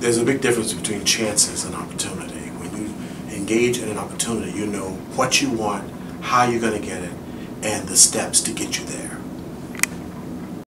there's a big difference between chances and opportunity. When you engage in an opportunity, you know what you want, how you're going to get it, and the steps to get you there.